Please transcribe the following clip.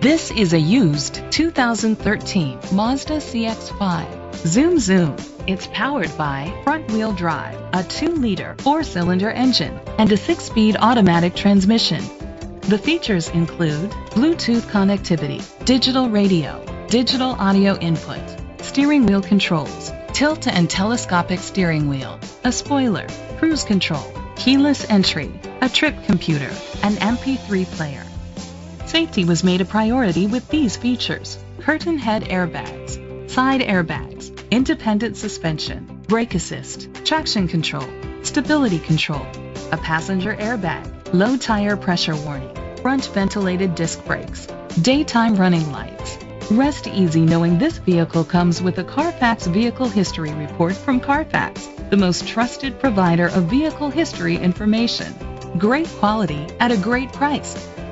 This is a used 2013 Mazda CX-5. Zoom zoom. It's powered by front-wheel drive, a 2-liter 4-cylinder engine, and a 6-speed automatic transmission. The features include Bluetooth connectivity, digital radio, digital audio input, steering wheel controls, tilt and telescopic steering wheel, a spoiler, cruise control, keyless entry, a trip computer, an MP3 player. Safety was made a priority with these features. Curtain head airbags, side airbags, independent suspension, brake assist, traction control, stability control, a passenger airbag, low tire pressure warning, front ventilated disc brakes, daytime running lights. Rest easy knowing this vehicle comes with a Carfax Vehicle History Report from Carfax, the most trusted provider of vehicle history information. Great quality at a great price.